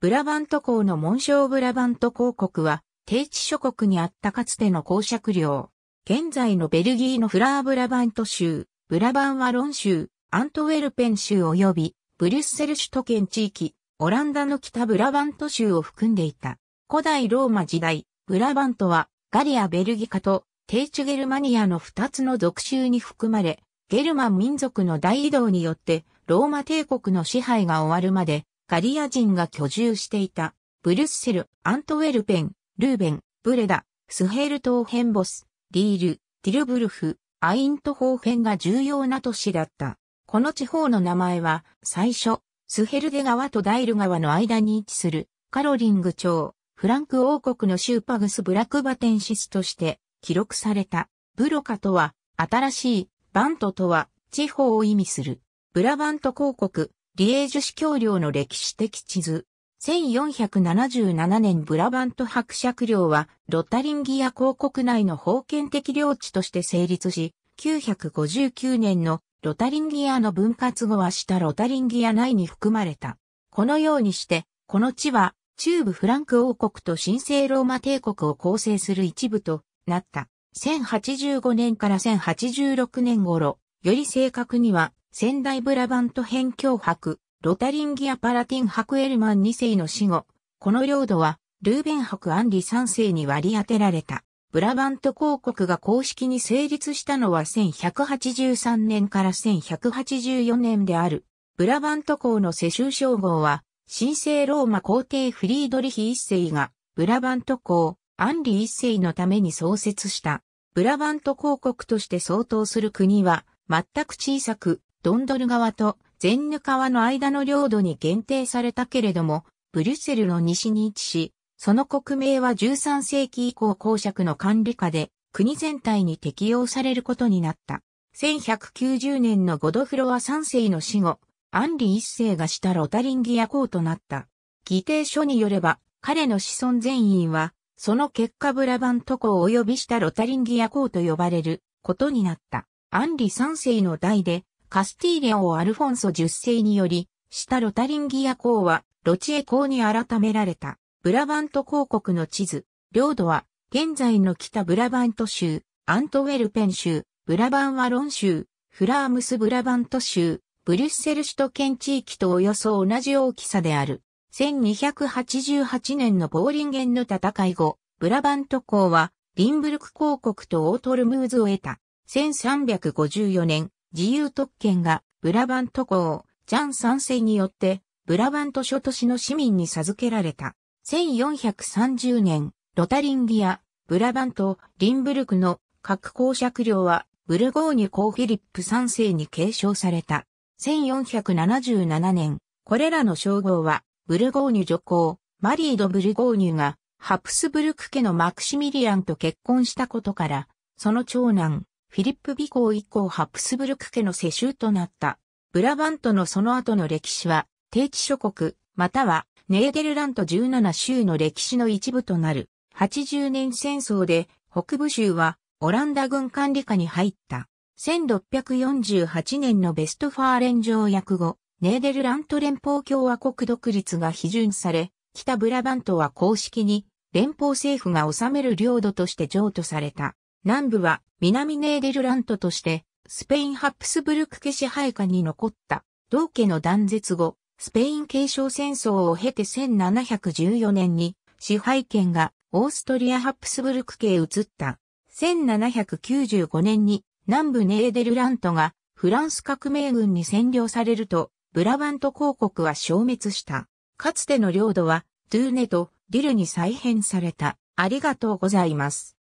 ブラバント港の紋章ブラバント公国は、低地諸国にあったかつての公爵領。現在のベルギーのフラーブラバント州、ブラバンワロン州、アントウェルペン州及び、ブリュッセル首都圏地域、オランダの北ブラバント州を含んでいた。古代ローマ時代、ブラバントは、ガリア・ベルギカと、低地ゲルマニアの二つの属州に含まれ、ゲルマン民族の大移動によって、ローマ帝国の支配が終わるまで、ガリア人が居住していた。ブリュッセル、アントウェルペン、ルーベン、ブレダ、スヘルトーヘンボス、リール、ティルブルフ、アイントホーフェンが重要な都市だった。この地方の名前は、最初、スヘルデ川とダイル川の間に位置する、カロリング町、フランク王国のシューパグス・ブラクバテンシスとして記録された。ブロカとは、新しい、バントとは、地方を意味する。ブラバント公国、リエージュ司教領の歴史的地図。1477年ブラバント伯爵領はロタリンギア公国内の封建的領地として成立し、959年のロタリンギアの分割後は下ロタリンギア内に含まれた。このようにして、この地は中部フランク王国と神聖ローマ帝国を構成する一部となった。1085年から1086年頃、より正確には仙台ブラバント辺境博ロタリンギア・パラティン博エルマン2世の死後、この領土は、ルーベン博アンリ3世に割り当てられた。ブラバント公国が公式に成立したのは1183年から1184年である。ブラバント公の世襲称号は、神聖ローマ皇帝フリードリヒ一世が、ブラバント公、アンリ一世のために創設した。ブラバント公国として相当する国は、全く小さく、ドンドル川とゼンヌ川の間の領土に限定されたけれども、ブリュッセルの西に位置し、その国名は13世紀以降公爵の管理下で国全体に適用されることになった。1190年のゴドフロア3世の死後、アンリ1世がしたロタリンギア公となった。議定書によれば、彼の子孫全員は、その結果ブラバント公及びしたロタリンギア公と呼ばれることになった。アンリ3世の代でカスティーリャ王アルフォンソ10世により、下ロタリンギア公は、ロチエ公に改められた。ブラバント公国の地図。領土は、現在の北ブラバント州、アントウェルペン州、ブラバンワロン州、フラームスブラバント州、ブリュッセル首都圏地域とおよそ同じ大きさである。1288年のボーリンゲンの戦い後、ブラバント公は、リンブルク公国とオートルムーズを得た。1354年、自由特権がブラバント公、ジャン3世によってブラバント諸都市の市民に授けられた。1430年、ロタリンギア、ブラバント、リンブルクの各公爵領はブルゴーニュ公フィリップ3世に継承された。1477年、これらの称号はブルゴーニュ女皇、マリード・ブルゴーニュがハプスブルク家のマクシミリアンと結婚したことから、その長男、フィリップ美公以降ハプスブルク家の世襲となった。ブラバントのその後の歴史は、低地諸国、またはネーデルラント17州の歴史の一部となる。80年戦争で北部州はオランダ軍管理下に入った。1648年のベストファーレン条約後、ネーデルラント連邦共和国独立が批准され、北ブラバントは公式に連邦政府が治める領土として譲渡された。南部は南ネーデルラントとして、スペインハプスブルク家支配下に残った。同家の断絶後、スペイン継承戦争を経て1714年に支配権がオーストリアハプスブルク家へ移った。1795年に南部ネーデルラントがフランス革命軍に占領されると、ブラバント公国は消滅した。かつての領土は、ドゥーネとディルに再編された。ありがとうございます。